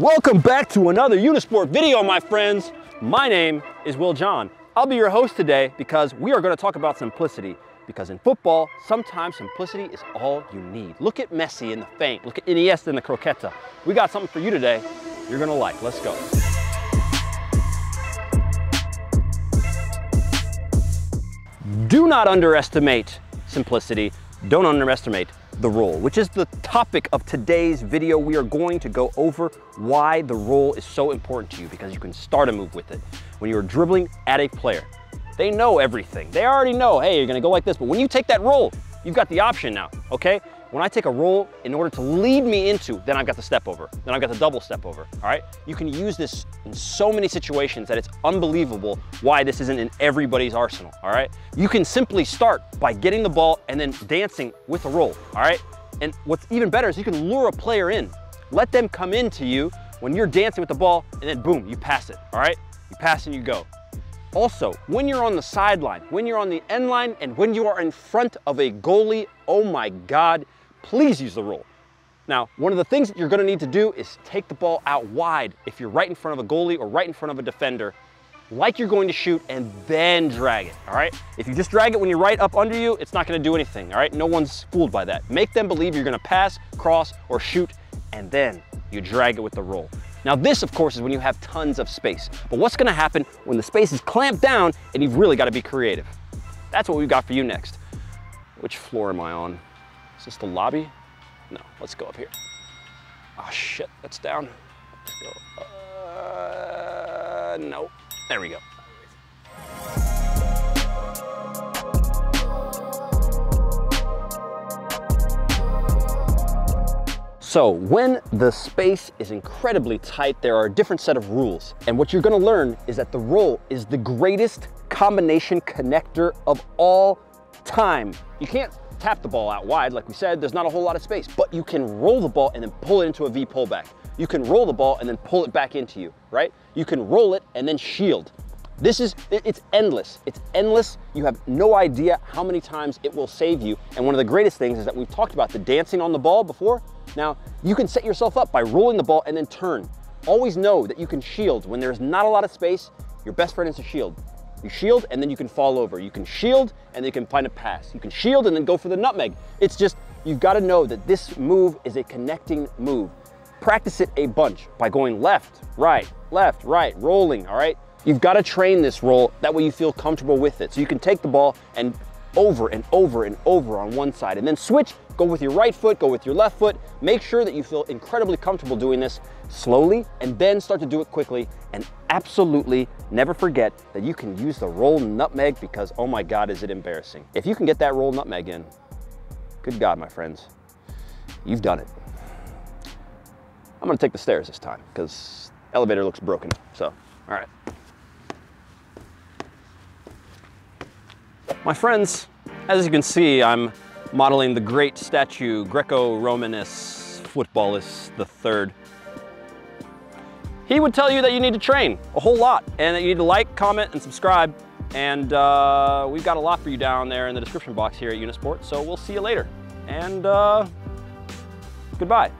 Welcome back to another Unisport video, my friends. My name is Will John. I'll be your host today because we are gonna talk about simplicity because in football, sometimes simplicity is all you need. Look at Messi in the feint. Look at Iniesta in the croqueta. We got something for you today you're gonna like. Let's go. Do not underestimate simplicity. Don't underestimate the roll, which is the topic of today's video. We are going to go over why the roll is so important to you because you can start a move with it. When you're dribbling at a player, they know everything. They already know, hey, you're gonna go like this. But when you take that roll, you've got the option now, okay? When I take a roll, in order to lead me into, then I've got the step over. Then I've got the double step over, all right? You can use this in so many situations that it's unbelievable why this isn't in everybody's arsenal, all right? You can simply start by getting the ball and then dancing with a roll, all right? And what's even better is you can lure a player in. Let them come into you when you're dancing with the ball and then boom, you pass it, all right? You pass and you go. Also, when you're on the sideline, when you're on the end line, and when you are in front of a goalie, oh my God, please use the roll. Now, one of the things that you're gonna need to do is take the ball out wide if you're right in front of a goalie or right in front of a defender, like you're going to shoot, and then drag it, all right? If you just drag it when you're right up under you, it's not gonna do anything, all right? No one's fooled by that. Make them believe you're gonna pass, cross, or shoot, and then you drag it with the roll. Now this, of course, is when you have tons of space. But what's gonna happen when the space is clamped down and you've really gotta be creative? That's what we've got for you next. Which floor am I on? Is this the lobby? No, let's go up here. Oh shit, that's down. Let's go. Uh, no, there we go. So when the space is incredibly tight, there are a different set of rules. And what you're gonna learn is that the roll is the greatest combination connector of all time. You can't tap the ball out wide, like we said, there's not a whole lot of space, but you can roll the ball and then pull it into a V pullback. You can roll the ball and then pull it back into you, right? You can roll it and then shield. This is, it's endless. It's endless. You have no idea how many times it will save you. And one of the greatest things is that we've talked about the dancing on the ball before. Now, you can set yourself up by rolling the ball and then turn. Always know that you can shield. When there's not a lot of space, your best friend is a shield. You shield and then you can fall over. You can shield and then you can find a pass. You can shield and then go for the nutmeg. It's just, you've got to know that this move is a connecting move. Practice it a bunch by going left, right, left, right, rolling, all right? You've got to train this roll, that way you feel comfortable with it. So you can take the ball and over and over and over on one side and then switch, go with your right foot, go with your left foot. Make sure that you feel incredibly comfortable doing this slowly and then start to do it quickly and absolutely never forget that you can use the roll nutmeg because oh my God, is it embarrassing. If you can get that roll nutmeg in, good God, my friends, you've done it. I'm gonna take the stairs this time because elevator looks broken, so, all right. My friends, as you can see, I'm modeling the great statue Greco-Romanus footballist the third he would tell you that you need to train a whole lot and that you need to like, comment, and subscribe. And uh, we've got a lot for you down there in the description box here at Unisport. So we'll see you later. And uh, goodbye.